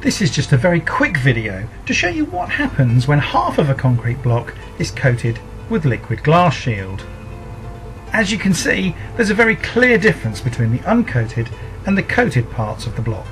This is just a very quick video to show you what happens when half of a concrete block is coated with liquid glass shield. As you can see, there's a very clear difference between the uncoated and the coated parts of the block.